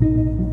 Música